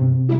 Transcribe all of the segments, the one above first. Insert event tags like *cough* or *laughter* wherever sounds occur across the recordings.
We're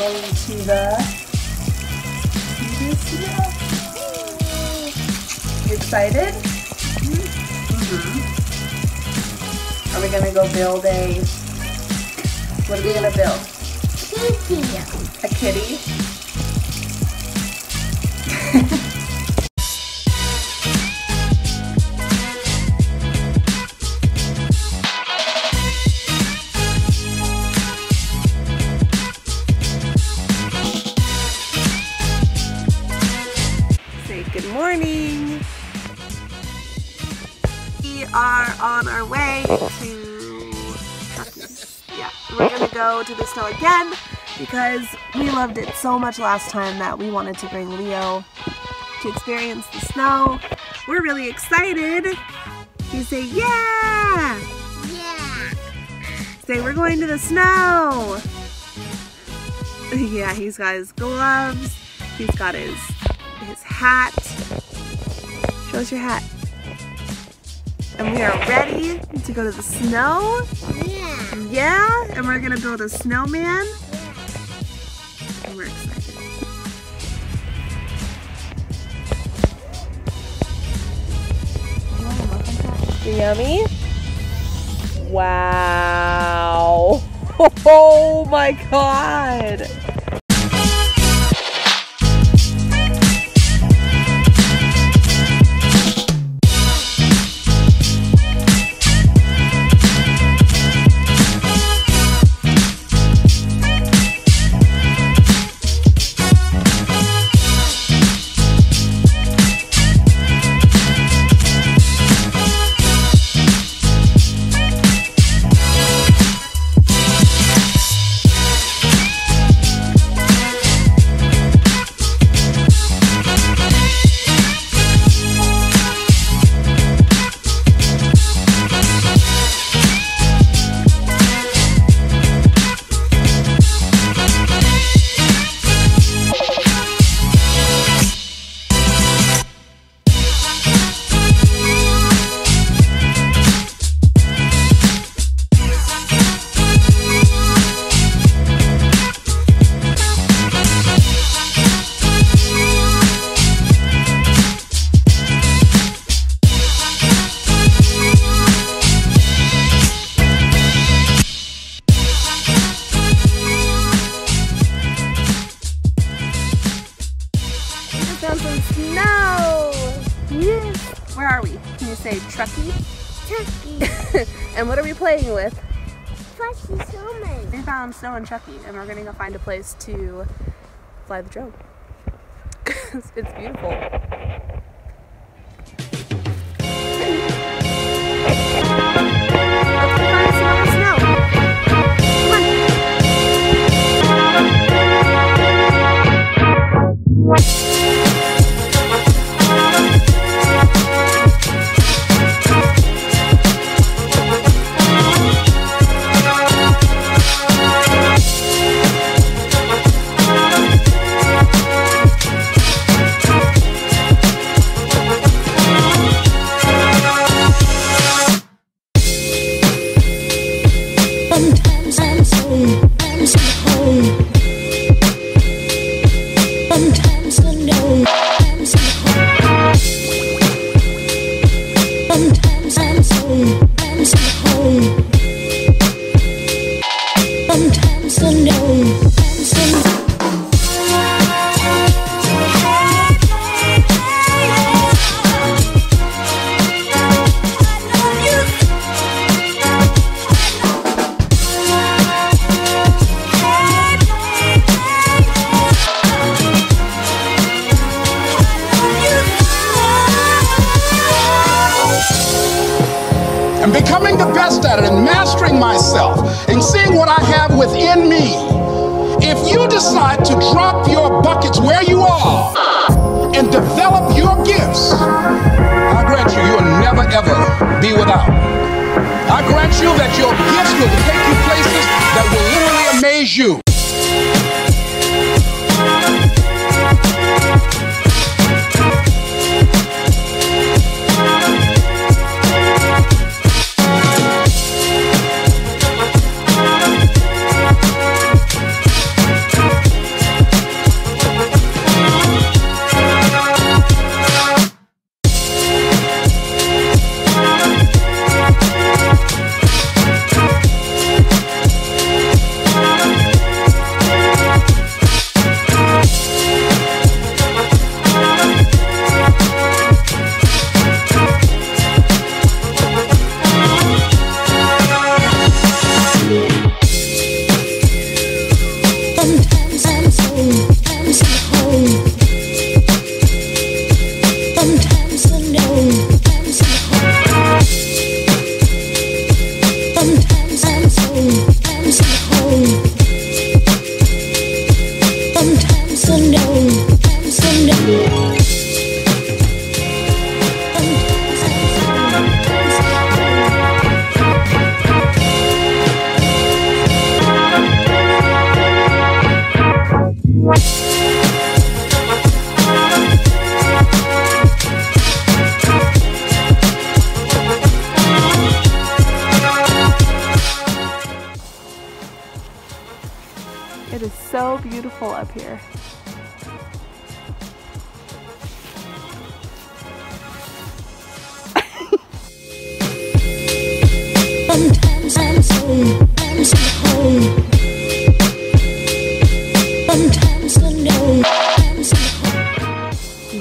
going to the You excited? Mm-hmm. Are we gonna go build a? What are we gonna build? A kitty. Go to the snow again because we loved it so much last time that we wanted to bring Leo to experience the snow. We're really excited. You say yeah. Yeah. Say we're going to the snow. *laughs* Yeah, he's got his gloves. He's got his his hat. Show us your hat. And we are ready to go to the snow. Yeah. Yeah, and we're gonna build a snowman. And we're excited. Yummy. Wow. *laughs* Oh my god. Snow. Yes. Where are we? Can you say Truckee? Turkey. *laughs* and what are we playing with? Fuzzy snowman. We found snow in Truckee, and we're gonna go find a place to fly the drone. *laughs* it's beautiful. Best at it and mastering myself and seeing what I have within me. If you decide to drop your buckets where you are and develop your gifts, I grant you, you'll never ever be without. I grant you that your so home.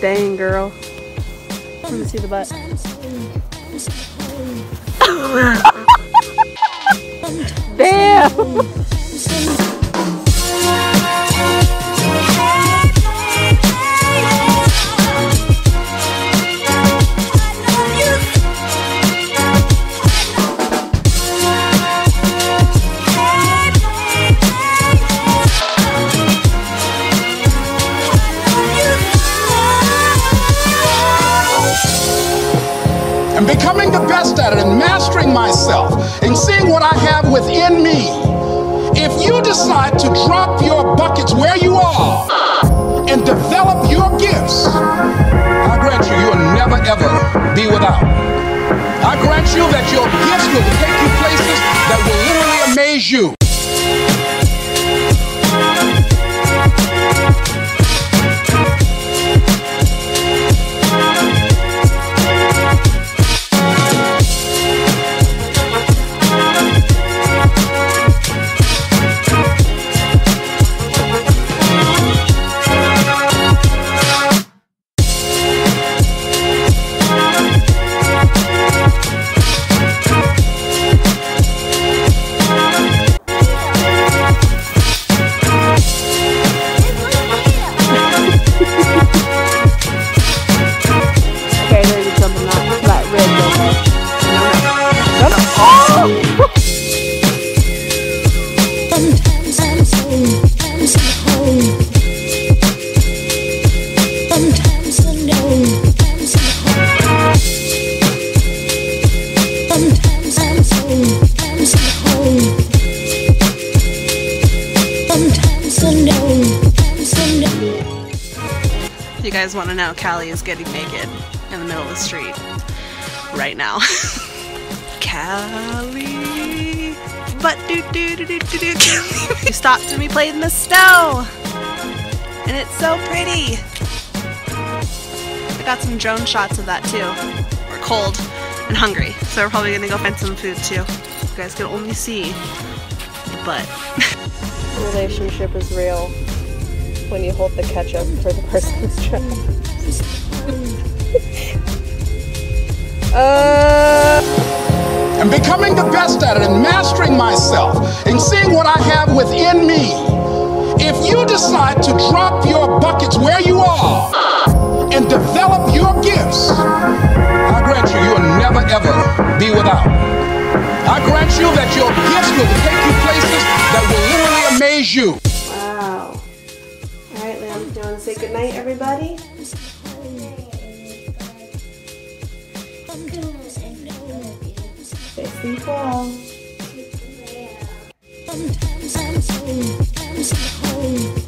Dang, girl. Let me see the butt. *laughs* at it and mastering myself and seeing what I have within me. If you decide to drop your buckets where you are and develop your gifts, I grant you, you'll never ever be without. I grant you that your gifts will take you places that will literally amaze you. Want to know, Callie is getting naked in the middle of the street right now. *laughs* Callie. But do do do do do do. You stopped and we played in the snow. And it's so pretty. I got some drone shots of that too. We're cold and hungry, so we're probably gonna go find some food too. You guys can only see butt. *laughs* Relationship is real when you hold the ketchup for the person's *laughs* dress. uh... And becoming the best at it and mastering myself and seeing what I have within me. If you decide to drop your buckets where you are and develop your gifts, I grant you, you'll never ever be without. I grant you that your gifts will take you places that will literally amaze you. Say goodnight, everybody. Say sleep well. Sometimes I'm so, I'm so